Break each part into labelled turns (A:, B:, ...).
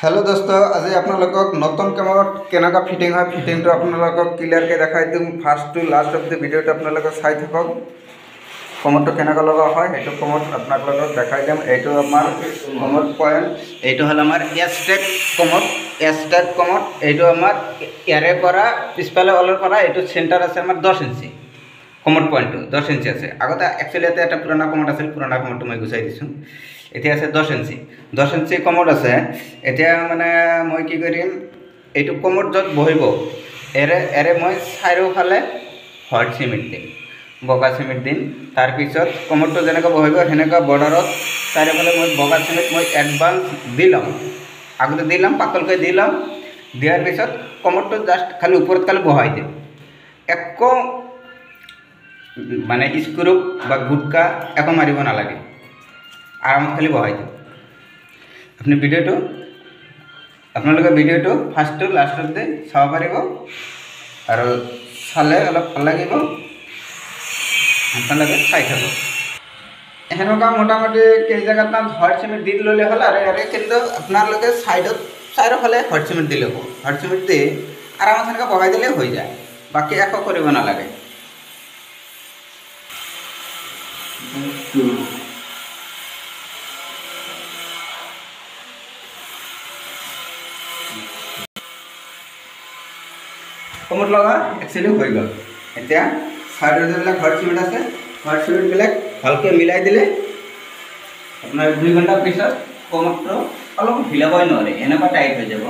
A: Hello দোস্ত আজি আপোনালোকক নতুন কামত কেনেকুৱা ফিটিং হয় ফিটিংটো আপোনালোকক ক্লিয়াৰকৈ দেখাই দিম first to last of the ভিডিঅ'টো আপোনালোকে চাই থাকক কমৰটো কেনেকুৱা লগা হয় সেইটো কমত আপোনালোকক দেখাই দিম এইটো আমাৰ কমত পইণ্ট এইটো হ'ল আমাৰ এছ টাইপ কমত এছ টাইপ কমত এইটো আমাৰ ইয়াৰে পৰা পিছফালে অলৰ পৰা এইটো চেণ্টাৰ আছে আমাৰ দহ ইঞ্চি কমত পইণ্টটো দহ ইঞ্চি আছে। আগতে একচুৱেলি ইয়াতে এটা পুৰণা কমত আছিল পুৰণা কমৰটো মই গুচাই দিছোঁ। এতিয়া আছে দহ ইঞ্চি দহ ইঞ্চি কমত আছে। এতিয়া মানে মই কি কৰিম এইটো কমত য'ত বহিব এৰে এৰে মই চাৰিওফালে হোৱাইট চিমেণ্ট দিম বগা চিমেণ্ট দিম। তাৰপিছত কমৰটো যেনেকৈ বহিব সেনেকুৱা বৰ্ডাৰত চাৰিওফালে মই বগা চিমেণ্ট মই এডভান্স দি ল'ম। আগতে দি ল'ম পাতলকৈ দি ল'ম। দিয়াৰ পিছত কমৰটো জাষ্ট খালি ওপৰত খালি বহাই দিম। একো মানে স্ক্ৰু বা গুটকা একো মাৰিব নালাগে। আৰামত খালি বহাই দিম। আপুনি ভিডিঅ'টো আপোনালোকে ভিডিঅ'টো ফাৰ্ষ্টটো লাষ্টতে চাব পাৰিব আৰু চালে অলপ ভাল লাগিব। আপোনালোকে চাই থাকক সেনেকুৱা মোটামুটি কেই জেগাত নাম হোৱাইট চিমেণ্ট দি ল'লে হ'ল আৰু ইয়াৰে কিন্তু আপোনালোকে ছাইডত চাৰিওফালে হোৱাইট চিমেণ্ট দিলে হ'ব হোৱাইট চিমেণ্ট দি আৰামত সেনেকৈ বহাই দিলেই হৈ যায়। বাকী একো কৰিব নালাগে। কমত লগা একচুৱেলি হৈ গ'ল। এতিয়া চাইডৰ যিবিলাক হোৱাইট চিমেণ্ট আছে। হোৱাইট চিমেণ্টবিলাক ভালকৈ মিলাই দিলে আপোনাৰ দুই ঘণ্টাৰ পিছত কমতটো অলপ হিলাবই নোৱাৰে। এনেকুৱা টাইট হৈ যাব।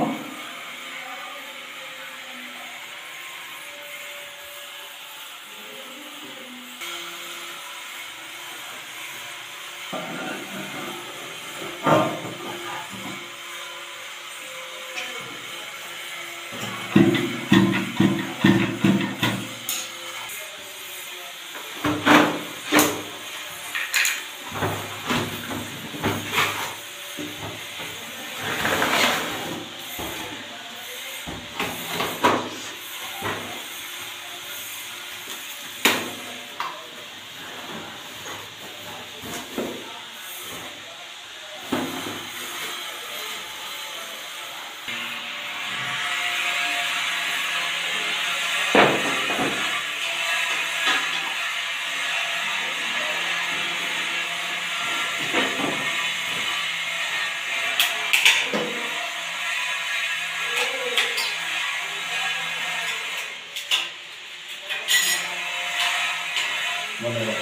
A: লগা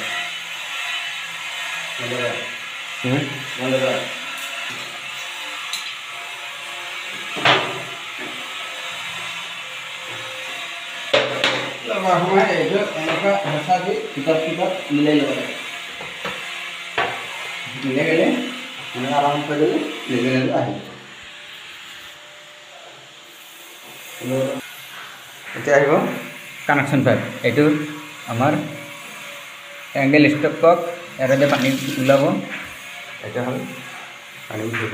A: সময় এইটো এনেকুৱা হেঁচা দি ভিতৰত ভিতৰত মিলাই ল'ব লাগে মিলাই গ'লে এনেকৈ আৰাম কৰি দিলে নিজে নিজে আহি এতিয়া আহিব কানেকশ্যন পাইপ এইটো আমাৰ এংগেল ষ্টকক ইয়াৰে পানী ওলাব। এতিয়া হ'ল পানী উঠিব।